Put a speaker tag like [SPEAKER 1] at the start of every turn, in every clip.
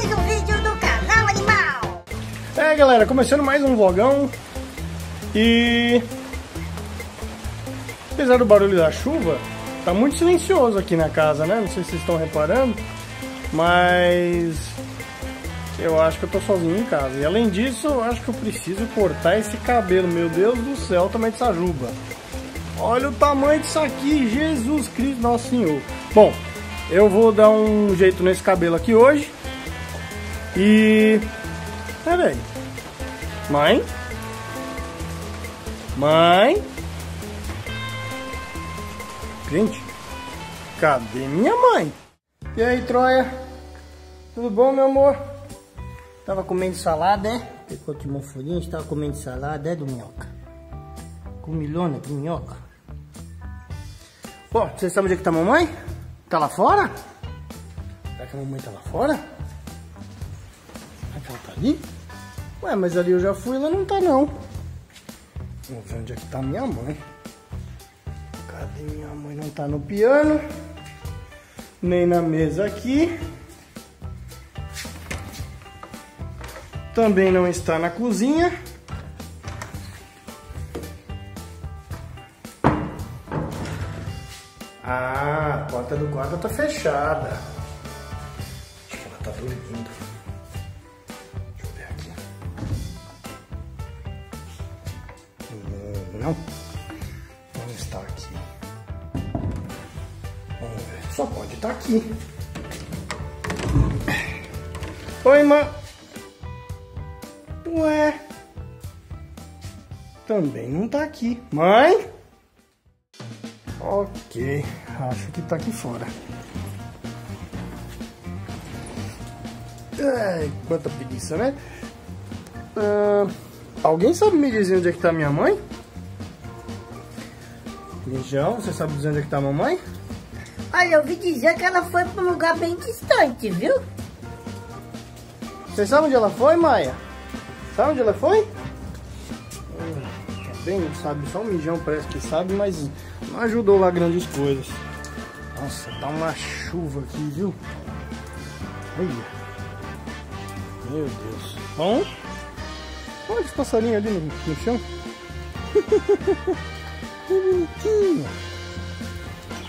[SPEAKER 1] mais um vídeo do canal Animal.
[SPEAKER 2] É galera, começando mais um vlogão e apesar do barulho da chuva, tá muito silencioso aqui na casa, né? Não sei se vocês estão reparando, mas eu acho que eu tô sozinho em casa. E além disso, eu acho que eu preciso cortar esse cabelo. Meu Deus do céu, também dessa juba. Olha o tamanho disso aqui, Jesus Cristo, Nosso Senhor. Bom, eu vou dar um jeito nesse cabelo aqui hoje. E... Pera aí. Mãe? Mãe? Gente, cadê minha mãe? E aí, Troia? Tudo bom, meu amor? Tava comendo salada, é? Ficou de uma folhinha, tava comendo salada, é, do minhoca? Com milhona de minhoca? Bom, vocês sabem onde é que tá a mamãe? Tá lá fora? Será que a mamãe tá lá fora? Ali? Ué, mas ali eu já fui, ela não tá não. Vamos ver onde é que tá minha mãe. Cadê minha mãe? Não tá no piano. Nem na mesa aqui. Também não está na cozinha. Ah, a porta do quarto tá fechada. Acho que ela tá dormindo. Só pode estar aqui. Oi, mãe. Ué. Também não tá aqui. Mãe? Ok, acho que tá aqui fora. Ai, quanta preguiça, né? Ah, alguém sabe me dizer onde é que tá minha mãe? Feijão, você sabe dizer onde é que tá a mamãe?
[SPEAKER 1] Olha, eu ouvi dizer que ela foi para um lugar bem distante, viu?
[SPEAKER 2] Você sabe onde ela foi, Maia? Sabe onde ela foi? Hum, Bem, sabe, só o mijão parece que sabe, mas não ajudou lá grandes coisas. Nossa, tá uma chuva aqui, viu? Olha. Meu Deus. Bom, olha esse passarinho ali no, no chão. que bonitinho.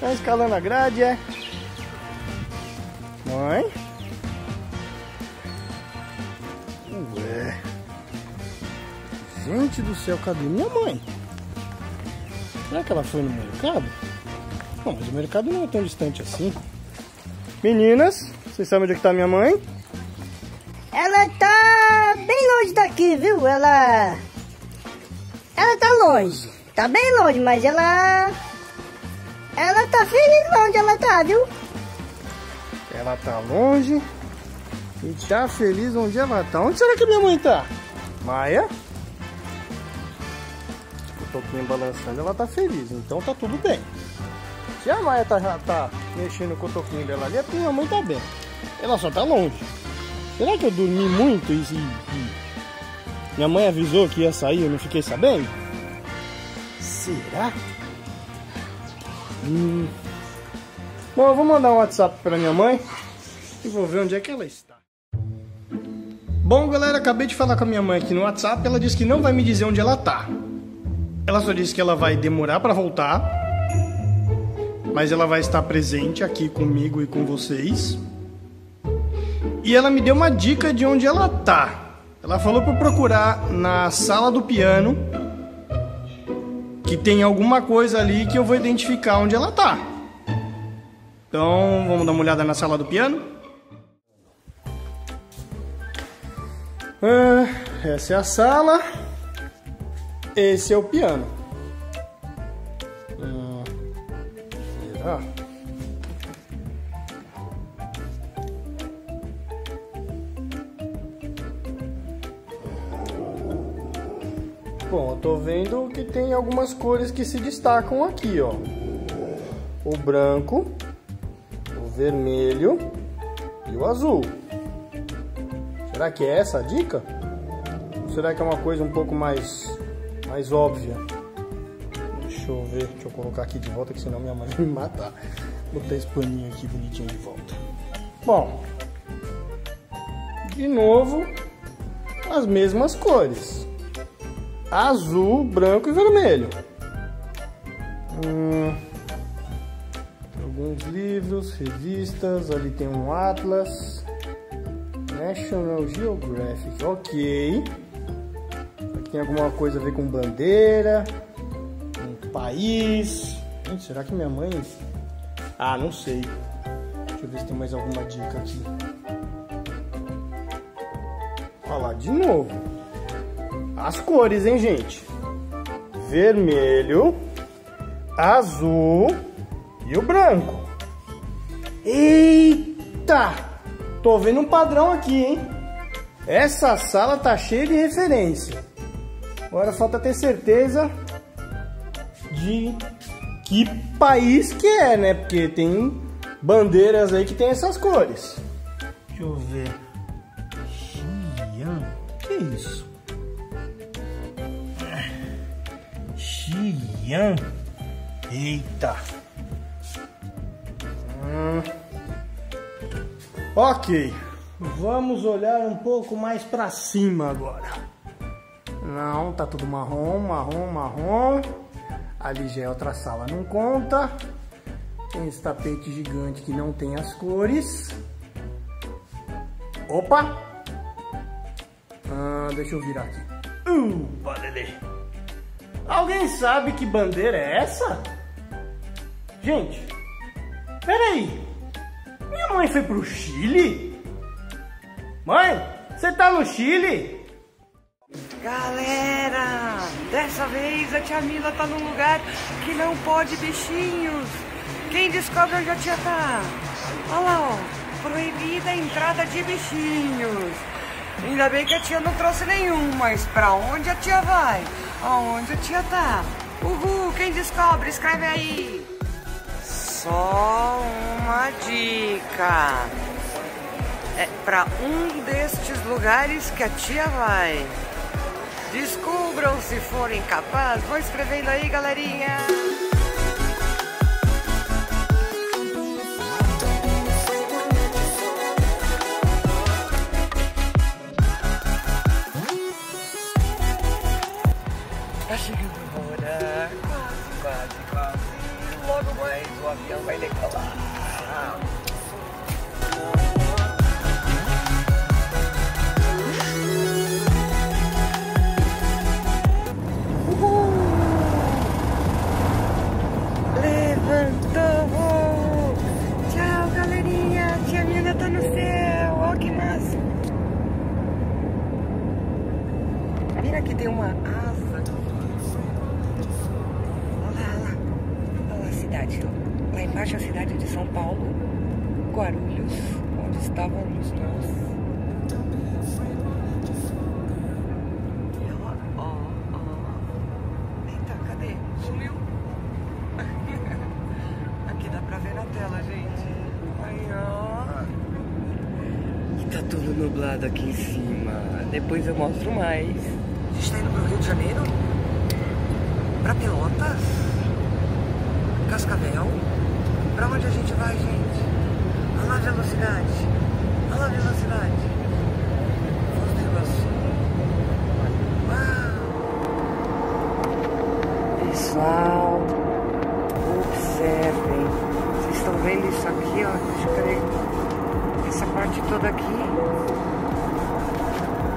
[SPEAKER 2] Tá escalando a grade, é? Mãe? Ué. Gente do céu, cadê minha mãe? Será que ela foi no mercado? Bom, mas o mercado não é tão distante assim. Meninas, vocês sabem onde é que tá minha mãe?
[SPEAKER 1] Ela tá bem longe daqui, viu? Ela. Ela tá longe. Tá bem longe, mas ela. Tá feliz onde ela tá, viu?
[SPEAKER 2] Ela tá longe e tá feliz onde ela tá. Onde será que minha mãe tá? Maia? O toquinho balançando, ela tá feliz, então tá tudo bem. Se a Maia tá, tá mexendo com o toquinho dela ali, é porque minha mãe tá bem. Ela só tá longe. Será que eu dormi muito e, e- minha mãe avisou que ia sair eu não fiquei sabendo? Será? Hum. Bom, eu vou mandar um WhatsApp pra minha mãe e vou ver onde é que ela está. Bom, galera, acabei de falar com a minha mãe aqui no WhatsApp. Ela disse que não vai me dizer onde ela tá. Ela só disse que ela vai demorar pra voltar, mas ela vai estar presente aqui comigo e com vocês. E ela me deu uma dica de onde ela tá. Ela falou eu procurar na sala do piano que tem alguma coisa ali que eu vou identificar onde ela tá. Então, vamos dar uma olhada na sala do piano. Ah, essa é a sala. Esse é o piano. Ah, será? Bom, eu tô vendo que tem algumas cores que se destacam aqui, ó. O branco, o vermelho e o azul. Será que é essa a dica? Ou será que é uma coisa um pouco mais, mais óbvia? Deixa eu ver, deixa eu colocar aqui de volta, que senão minha mãe vai me matar. Botei esse paninho aqui bonitinho de volta. Bom, De novo, as mesmas cores: azul, branco e vermelho. Hum, alguns livros, revistas. Ali tem um atlas. National Geographic, ok. Aqui tem alguma coisa a ver com bandeira, um país. Gente, será que minha mãe. Ah, não sei. Deixa eu ver se tem mais alguma dica aqui. Olha lá, de novo. As cores, hein, gente? Vermelho, azul e o branco. Eita! Tô vendo um padrão aqui, hein? Essa sala tá cheia de referência. Agora falta ter certeza de que país que é, né? Porque tem bandeiras aí que tem essas cores. Deixa eu ver. Xi'an. Que isso? Eita. Hum. Ok, vamos olhar um pouco mais para cima agora. Não, tá tudo marrom, marrom, marrom. Ali já é outra sala, não conta. Tem esse tapete gigante que não tem as cores. Opa! Ah, deixa eu virar aqui. Upa, Lelê. Alguém sabe que bandeira é essa? Gente, peraí. Minha mãe foi pro Chile? Mãe, você tá no Chile?
[SPEAKER 3] Galera, dessa vez a tia Mila tá num lugar que não pode bichinhos. Quem descobre onde a tia tá? Olha lá, ó. Proibida a entrada de bichinhos. Ainda bem que a tia não trouxe nenhum, mas pra onde a tia vai? Aonde a tia tá? Uhul, quem descobre, escreve aí. Só uma dica. É para um destes lugares que a tia vai. Descubram se forem capazes. Vou escrevendo aí, galerinha. Tá chegando a hora. Quase, quase, quase logo mais o avião vai decolar. Aí, ó. E tá tudo nublado aqui em cima. Depois eu mostro mais. A gente tá indo pro Rio de Janeiro? Pra Pelotas? Cascavel. Pra onde a gente vai, gente? Olha lá a velocidade. Olha a velocidade. Pessoal, observem. Vocês estão vendo isso aqui, ó? Deixa eu ver. Essa parte toda aqui.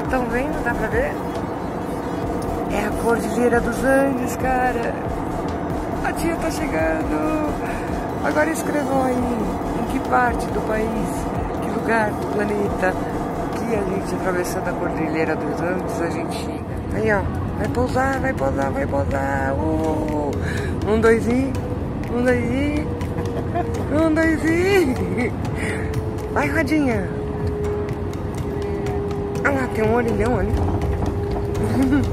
[SPEAKER 3] Estão vendo? Dá pra ver? É a Cordilheira dos Andes, cara. A tia tá chegando. Agora escrevam aí em que parte do país, lugar do planeta que a gente atravessando a cordilheira dos Andes, a gente. Aí ó, vai pousar, vai pousar, vai pousar. Uh, um, dois e. Um, dois e. Um, dois e. Vai, rodinha. Olha lá, tem um orelhão ali.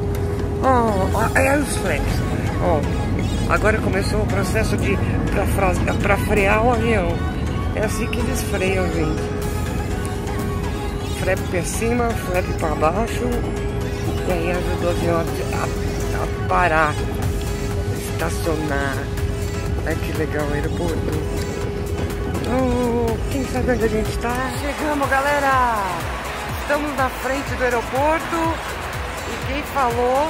[SPEAKER 3] oh, oh, é os flex. Oh. Agora começou o processo de para frear o avião. É assim que eles freiam, gente. Freio para cima, freio para baixo. E aí avião a, a, parar, estacionar. Ai que legal o aeroporto. Oh, quem sabe onde a gente está? Chegamos, galera! estamos na frente do aeroporto e quem falou,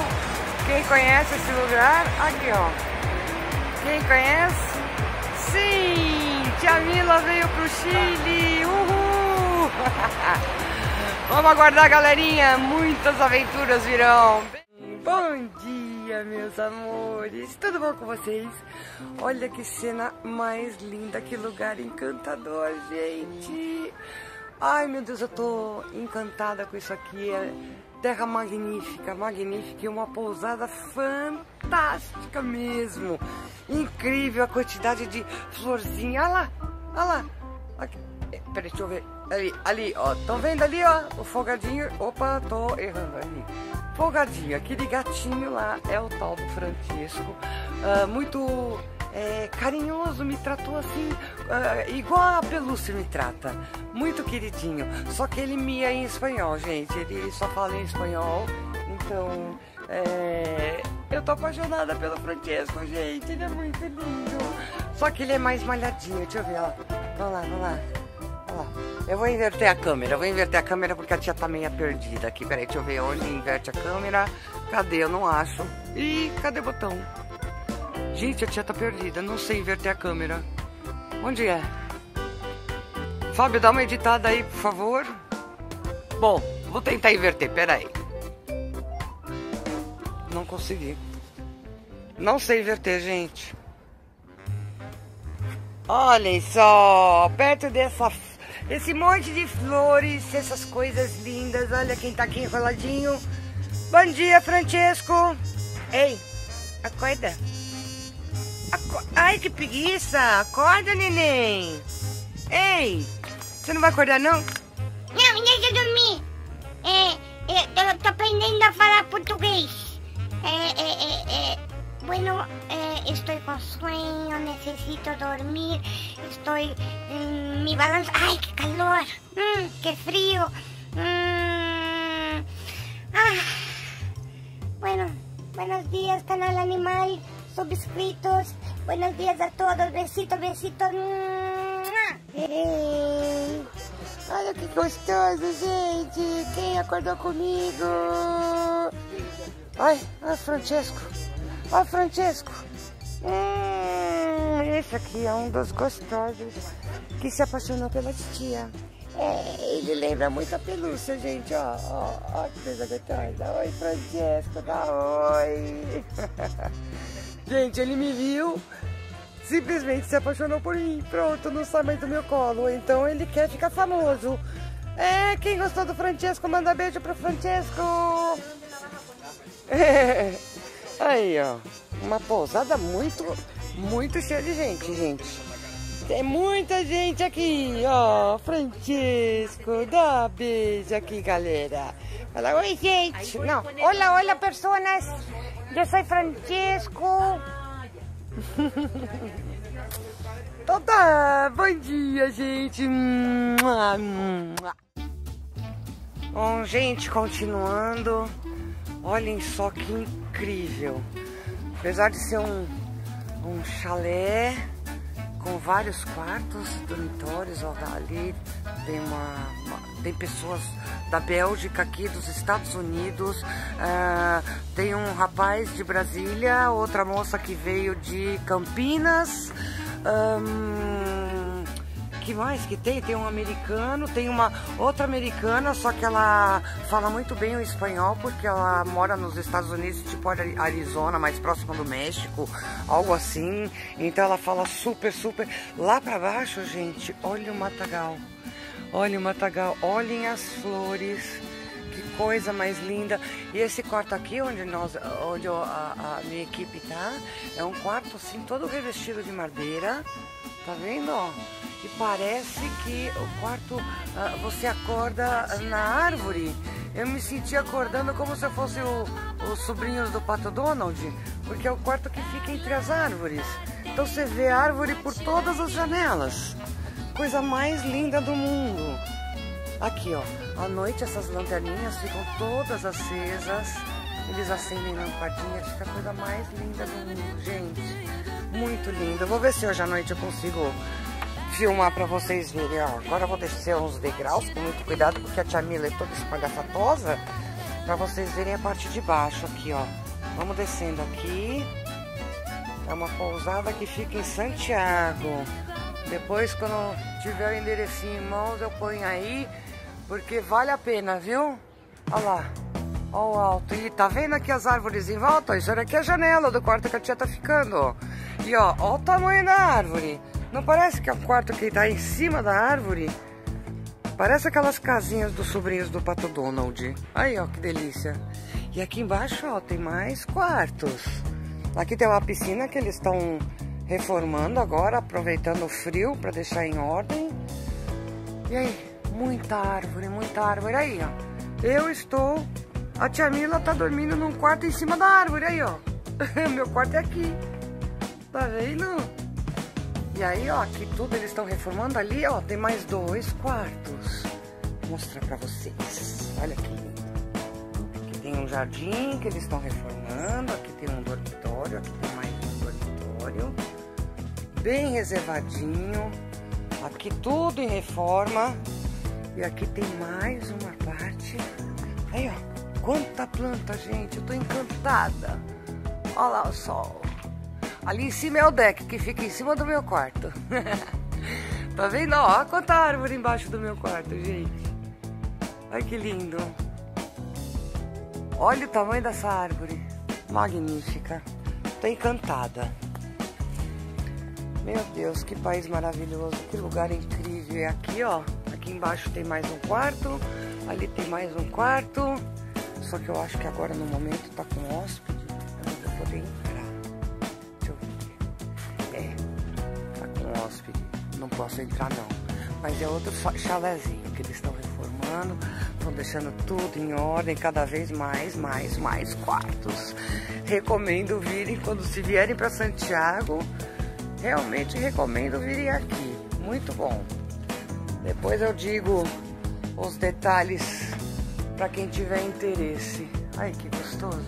[SPEAKER 3] quem conhece esse lugar, aqui ó. Quem conhece? Sim! Tia Mila veio pro Chile! Uhul! Vamos aguardar, galerinha! Muitas aventuras virão! Bom dia, meus amores! Tudo bom com vocês? Olha que cena mais linda, que lugar encantador, gente! Ai, meu Deus, eu tô encantada com isso aqui. É terra magnífica, magnífica e uma pousada fantástica mesmo. Incrível a quantidade de florzinha. Olha lá, olha lá. Aqui. Peraí, deixa eu ver. Ali, ali, ó. Estão vendo ali, ó? O folgadinho. Opa, tô errando ali. Folgadinho, aquele gatinho lá é o tal do Francisco. Uh, muito é, carinhoso, me tratou assim, uh, igual a Pelúcia me trata. Muito queridinho. Só que ele mia em espanhol, gente. Ele só fala em espanhol. Então, é, eu tô apaixonada pelo Francesco, gente. Ele é muito lindo. Só que ele é mais malhadinho. Deixa eu ver, ó. Vamos lá, vamos lá. Lá. Eu vou inverter a câmera. Vou inverter a câmera porque a tia tá meio perdida aqui. Peraí, deixa eu ver onde inverte a câmera. Cadê? Eu não acho. Ih, cadê o botão? Gente, a tia tá perdida. Não sei inverter a câmera. Onde é? Fábio, dá uma editada aí, por favor. Bom, vou tentar inverter. Pera aí. Não consegui. Não sei inverter, gente. Olhem só, perto dessa, esse monte de flores, essas coisas lindas. Olha quem tá aqui enroladinho. Bom dia, Francesco. Ei, acorda. Ai, que preguiça! Acorda, neném! Ei! Você não vai acordar, não?
[SPEAKER 4] Não, deixa eu dormir. É, é, eu tô aprendendo a falar português. É, é, é, é. Bueno, eh, estou com sueño, necessito dormir, estou mm, mi balança. Ai, que calor! Mm, que frio! Mm. Ah. Bueno, buenos dias, canal animal subscritos. Buenos días a todos. Besitos, besitos. Ei, olha que gostoso, gente. Quem acordou comigo?
[SPEAKER 3] Ai, ai, Francesco. Ai, Francesco. Hum, esse aqui é um dos gostosos que se apaixonou pela tia. É, ele lembra muito a pelúcia, gente, ó, ó, ó que coisa gostosa. Oi, Francesco, dá oi. Gente, ele me viu, simplesmente se apaixonou por mim. Pronto, não sai mais do meu colo. Então ele quer ficar famoso. É, quem gostou do Francesco, manda beijo pro Francesco. É. Aí, ó. Uma pousada muito, muito cheia de gente, gente. Tem muita gente aqui, ó. Francesco, dá beijo aqui, galera. Fala, oi, gente. Não, olá, olá, pessoas. Eu sou Francesco. então tá, bom dia, gente. Bom, gente, continuando. Olhem só que incrível. Apesar de ser um, um chalé com vários quartos, dormitórios, ó, ali tem uma, uma, tem pessoas da Bélgica aqui, dos Estados Unidos, uh, tem um rapaz de Brasília, outra moça que veio de Campinas, um, que mais que tem? Tem um americano, tem uma outra americana, só que ela fala muito bem o espanhol porque ela mora nos Estados Unidos, tipo Arizona, mais próximo do México, algo assim. Então ela fala super, super. Lá pra baixo, gente, olha o matagal. Olha o matagal, olhem as flores. Que coisa mais linda. E esse quarto aqui, onde, nós, onde a, a minha equipe tá, é um quarto assim, todo revestido de madeira. Tá vendo, ó? E parece que o quarto, uh, você acorda na árvore. Eu me senti acordando como se eu fosse o, os sobrinhos do Pato Donald, porque é o quarto que fica entre as árvores. Então você vê árvore por todas as janelas coisa mais linda do mundo. Aqui, ó, à noite essas lanterninhas ficam todas acesas. Eles acendem lampadinha, fica a coisa mais linda do mundo, gente. Muito linda. vou ver se hoje à noite eu consigo filmar pra vocês verem, ó. Agora eu vou descer uns degraus com muito cuidado, porque a tia Mila é toda espalhafatosa. Pra vocês verem a parte de baixo aqui, ó. Vamos descendo aqui. É uma pousada que fica em Santiago. Depois, quando tiver o enderecinho em mãos, eu ponho aí. Porque vale a pena, viu? Olha lá. Olha o alto. E tá vendo aqui as árvores em volta? Isso aqui é a janela do quarto que a tia tá ficando, ó. E ó, olha o tamanho da árvore. Não parece que é o quarto que tá em cima da árvore? Parece aquelas casinhas dos sobrinhos do Pato Donald. Aí, ó, que delícia. E aqui embaixo, ó, tem mais quartos. Aqui tem uma piscina que eles estão reformando agora, aproveitando o frio para deixar em ordem. E aí, muita árvore, muita árvore. Aí, ó, eu estou... A tia Mila tá dormindo num quarto em cima da árvore, aí, ó. Meu quarto é aqui. Tá vendo? E aí, ó, aqui tudo eles estão reformando. Ali, ó, tem mais dois quartos. Vou mostrar pra vocês. Olha que lindo. Aqui tem um jardim que eles estão reformando. Aqui tem um dormitório. Aqui tem mais um dormitório. Bem reservadinho. Aqui tudo em reforma. E aqui tem mais uma parte. Aí, ó. Quanta planta, gente. Eu tô encantada. Olha lá o sol. Ali em cima é o deck, que fica em cima do meu quarto. tá vendo? Ó, quanta árvore embaixo do meu quarto, gente. Olha que lindo. Olha o tamanho dessa árvore. Magnífica. Tô encantada. Meu Deus, que país maravilhoso. Que lugar incrível. E aqui, ó. Aqui embaixo tem mais um quarto. Ali tem mais um quarto. Só que eu acho que agora no momento tá com hóspede. Eu não vou poder Não posso entrar não. Mas é outro chalézinho que eles estão reformando, estão deixando tudo em ordem, cada vez mais, mais, mais quartos. Recomendo virem quando se vierem para Santiago. Realmente recomendo virem aqui. Muito bom. Depois eu digo os detalhes para quem tiver interesse. Ai, que gostoso.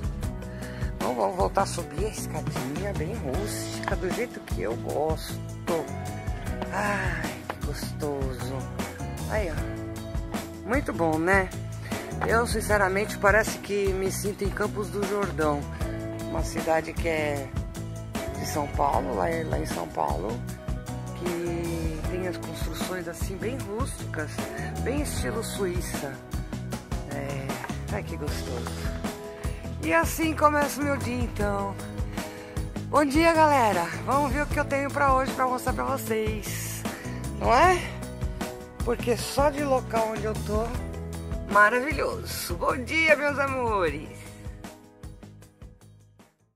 [SPEAKER 3] Vamos voltar a subir a escadinha bem rústica, do jeito que eu gosto. Ai, que gostoso. Aí, ó. Muito bom, né? Eu, sinceramente, parece que me sinto em Campos do Jordão. Uma cidade que é de São Paulo, lá, lá em São Paulo. Que tem as construções assim, bem rústicas. Bem estilo Suíça. É... Ai, que gostoso. E assim começa o meu dia, então. Bom dia, galera. Vamos ver o que eu tenho para hoje para mostrar para vocês. Não é? Porque só de local onde eu tô, maravilhoso. Bom dia, meus amores.